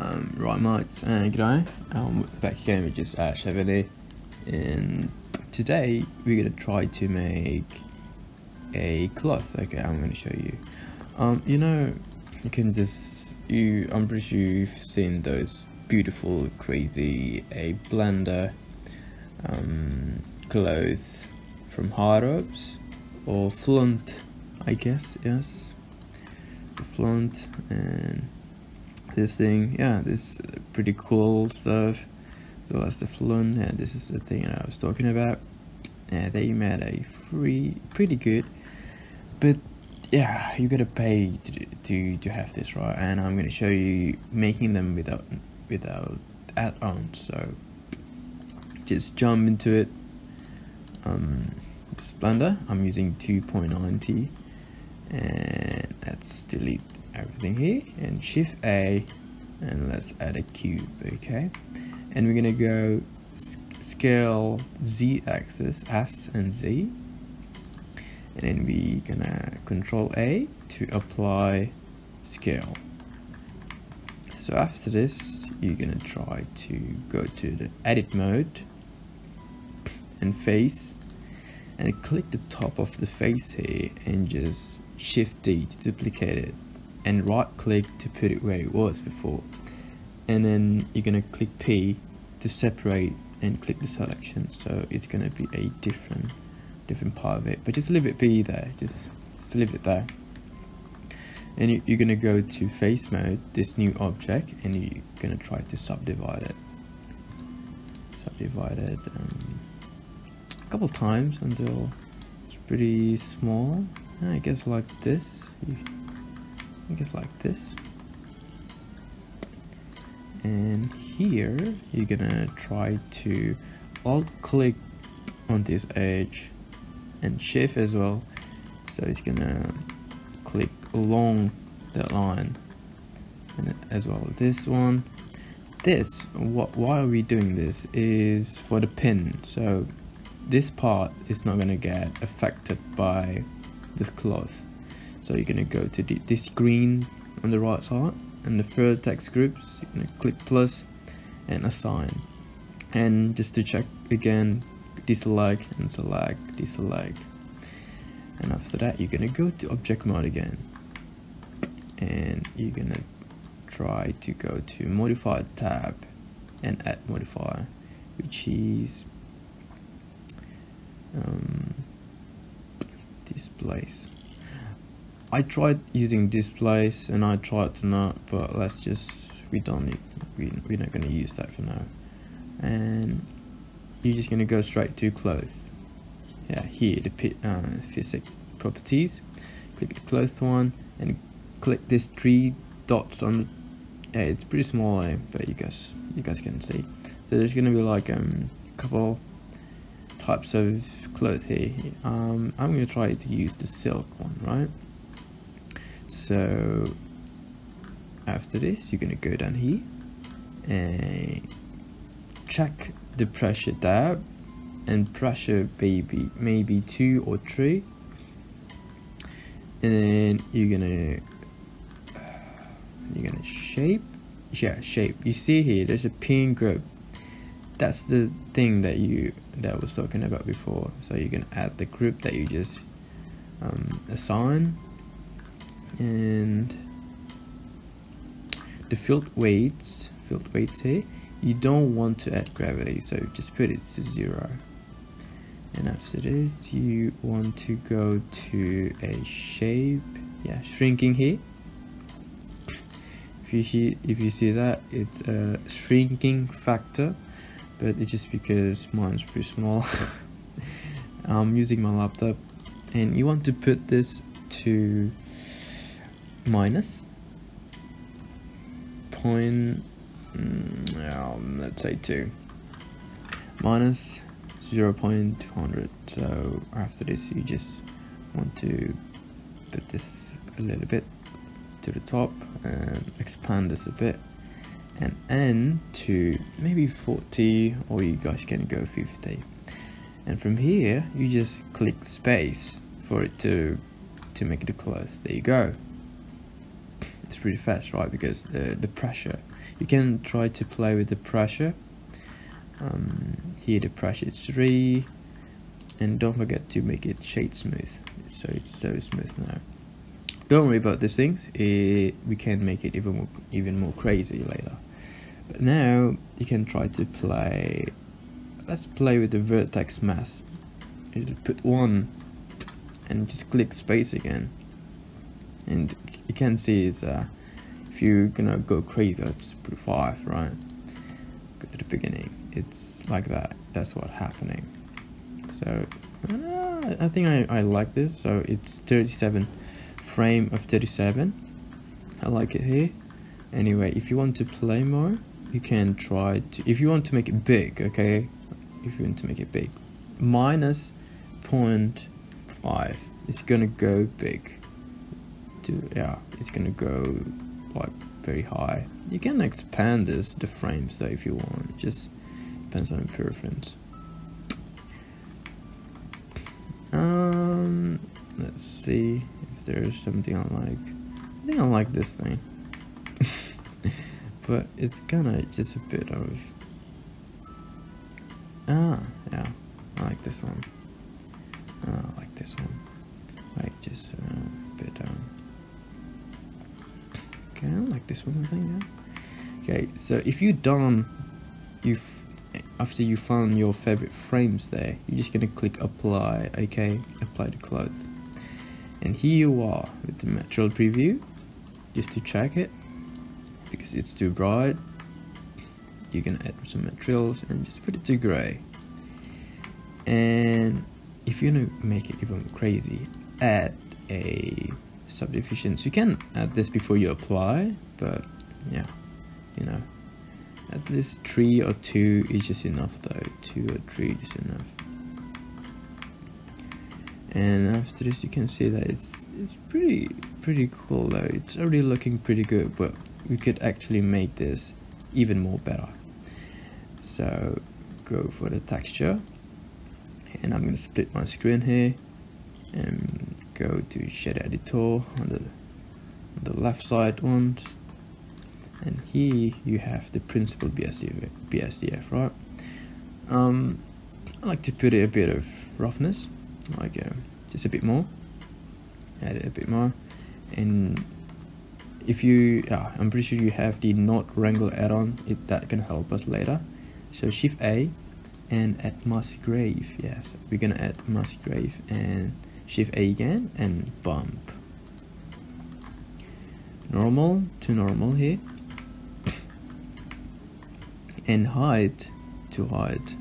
Um, right mates, and g'day, um, back again with just Everday and today we're gonna try to make a cloth, okay I'm gonna show you. Um, you know, you can just, you, I'm pretty sure you've seen those beautiful, crazy, a blender um, clothes from Hard Ops or Fluent, I guess, yes. It's a Fluent and this thing. Yeah this pretty cool stuff. Well as the Fluent and this is the thing I was talking about. And they made a free pretty good. But yeah you gotta pay to, to to have this right? And I'm gonna show you making them without without add-ons so just jump into it. Um this blender I'm using 2.90 and let's delete everything here and shift A and let's add a cube okay? And we're gonna go scale Z axis S and Z. And then we gonna control A to apply scale. So after this you're gonna try to go to the edit mode and face and click the top of the face here and just shift D to duplicate it and right click to put it where it was before. And then you're gonna click P to separate and click the selection so it's gonna be a different different part of it. But just leave it be there just, just leave it there. And you, are gonna go to face mode this new object and you're gonna try to subdivide it. Subdivide it um, a couple times until it's pretty small. I guess like this Guess like this. And here you're gonna try to alt click on this edge and shift as well. So it's gonna click along that line. And as well this one. This what why are we doing this is for the pin. So this part is not gonna get affected by the cloth so you're gonna go to this green on the right side and the third text groups you're gonna click plus and assign. And just to check again deselect and select deselect and after that you're gonna go to object mode again. And you're gonna try to go to modify tab and add modifier which is um, displace I tried using displace and I tried to not but let's just we don't need we, we're not going to use that for now. And you're just going to go straight to clothes. Yeah here the uh, physics properties. Click the clothes one and click this three dots on yeah it's pretty small eh, but you guys you guys can see. So there's going to be like um, a couple types of clothes here. Um, I'm going to try to use the silk one right so after this you're gonna go down here and check the pressure tab and pressure maybe maybe two or three. And then you're gonna you're gonna shape. Yeah shape. You see here there's a pin group that's the thing that you that I was talking about before. So you can add the group that you just um, assign and the field weights field weights here you don't want to add gravity so just put it to zero. And after this you want to go to a shape? Yeah shrinking here. If you see if you see that it's a shrinking factor but it's just because mine's pretty small. I'm using my laptop and you want to put this to minus point um, let's say 2 minus 0 0.200 so after this you just want to put this a little bit to the top and expand this a bit. And n to maybe 40 or you guys can go 50 and from here you just click space for it to to make the close. There you go it's pretty fast right? Because the, the pressure you can try to play with the pressure. Um, here the pressure is 3 and don't forget to make it shade smooth. So it's so smooth now. Don't worry about these things. It, we can make it even more even more crazy later. But now you can try to play. Let's play with the vertex mass you put one and just click space again and you can see it's uh, if you're gonna go crazy let's put five right? Go to the beginning. It's like that. That's what's happening. So uh, I think I, I like this. So it's 37 frame of 37 I like it here. Anyway if you want to play more you can try to if you want to make it big okay? If you want to make it big. Minus 0.5 it's gonna go big to yeah it's gonna go like very high. You can expand this the frames though if you want. Just depends on your preference. Um let's see if there's something I like. I think I like this thing. But it's kinda just a bit of ah yeah I like this one. Uh, I like this one. Like just uh, a bit um okay like this one think yeah. okay so if you done you after you found your favorite frames there you're just gonna click apply okay apply the cloth and here you are with the material preview just to check it because it's too bright. You can add some materials and just put it to gray. And if you want to make it even crazy add a subdivisions you can add this before you apply but yeah you know at least three or two is just enough though. Two or three is enough. And after this you can see that it's it's pretty pretty cool though. It's already looking pretty good but we could actually make this even more better. So go for the texture. And I'm gonna split my screen here. And go to shader editor on the, on the left side ones. And here you have the Principled BSDF, BSDF right? Um, I like to put a bit of roughness like uh, just a bit more. Add it a bit more. And if you I'm pretty sure you have the Node Wrangler add-on it that can help us later. So shift A and add Musgrave yes. We're gonna add Musgrave and shift A again and bump. Normal to normal here. And height to height.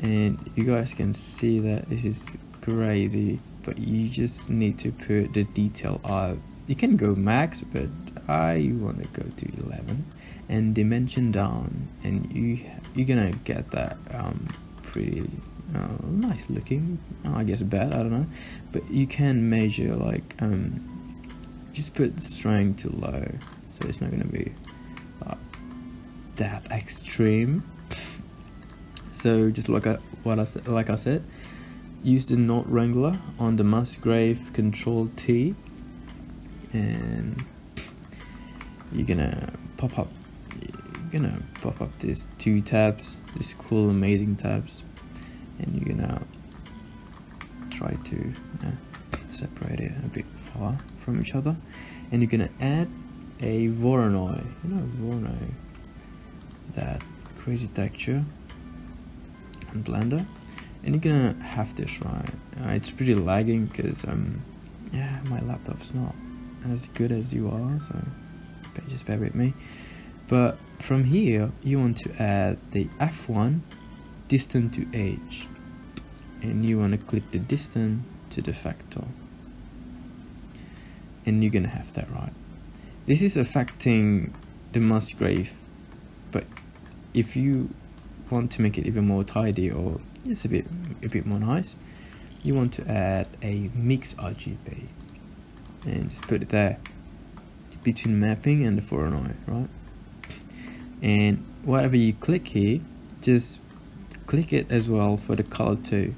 And you guys can see that this is crazy but you just need to put the detail up you can go max but I want to go to 11 and dimension down. And you you're gonna get that um, pretty uh, nice looking. I guess bad I don't know. But you can measure like um, just put strength to low so it's not gonna be uh, that extreme. So just like I, what I said like I said use the Node Wrangler on the Musgrave control T and you're gonna pop up you're gonna pop up these two tabs these cool amazing tabs and you're gonna try to separate it a bit far from each other. And you're gonna add a Voronoi you know Voronoi that crazy texture and blender. And you're gonna have this right? Uh, it's pretty lagging because um yeah my laptop's not as good as you are so just bear with me. But from here you want to add the f1 distance to edge and you want to click the distance to the factor. And you're gonna have that right? This is affecting the Musgrave but if you want to make it even more tidy or just a bit a bit more nice you want to add a mix RGB and just put it there between mapping and the Voronoi, right? And whatever you click here, just click it as well for the color too.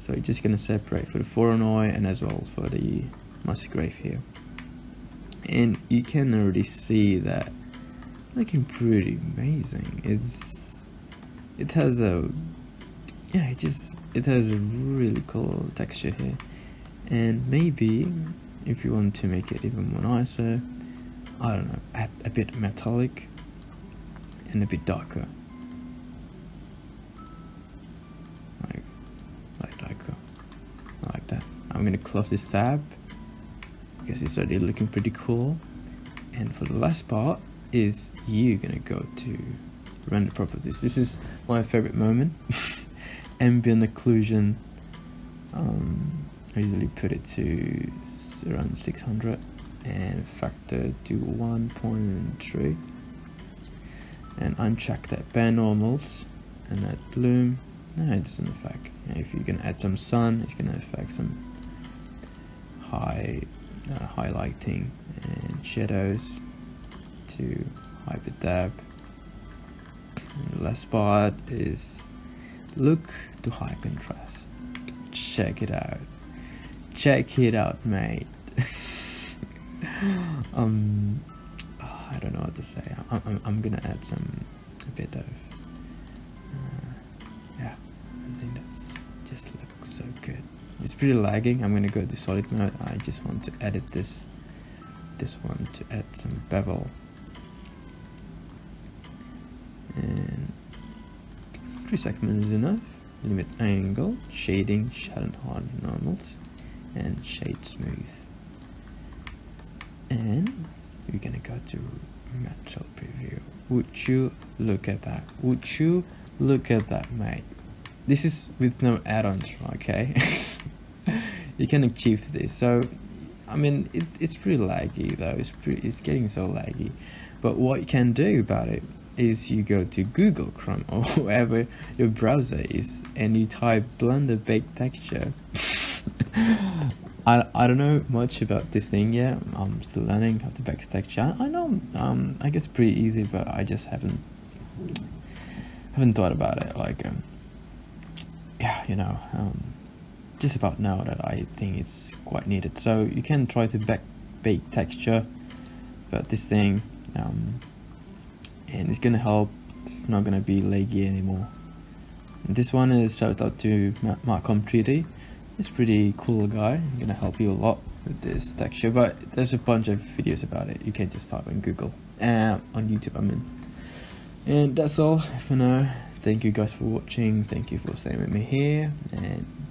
So you're just gonna separate for the Voronoi and as well for the Musgrave here. and you can already see that looking pretty amazing it's it has a yeah it just it has a really cool texture here and maybe if you want to make it even more nicer I don't know add a bit metallic and a bit darker I'm gonna close this tab because it's already looking pretty cool. And for the last part is you gonna go to render properties. This is my favorite moment. Ambient occlusion. Um, I usually put it to around 600 and factor to 1.3 and uncheck that bent normals and that bloom. No it doesn't affect. If you're gonna add some sun it's gonna affect some uh, highlighting and shadows to hyper the last part is look to high contrast. Check it out. Check it out mate. Um oh, I don't know what to say. I'm, I'm, I'm, gonna add some a bit of uh, yeah I think that's just looks so good it's pretty lagging. I'm gonna go to solid mode. I just want to edit this this one to add some bevel. And 3 segments is enough. Limit angle shading shadow hard normals and shade smooth. And we're gonna go to metal preview. Would you look at that? Would you look at that mate? This is with no add-ons okay you can achieve this so I mean it's, it's pretty laggy though it's pretty it's getting so laggy but what you can do about it is you go to Google Chrome or wherever your browser is and you type Blender Baked Texture I, I don't know much about this thing yet. I'm still learning how to bake texture. I know um I guess pretty easy, but I just haven't haven't thought about it. Like um, yeah, you know, um, just about now that I think it's quite needed. So you can try to bake bake texture, but this thing um, and it's gonna help. It's not gonna be laggy anymore. And this one is shout out to Marcom 3D He's pretty cool guy. I'm gonna help you a lot with this texture, but there's a bunch of videos about it. You can just type in Google and uh, on YouTube. I mean, and that's all for now. Thank you guys for watching. Thank you for staying with me here, and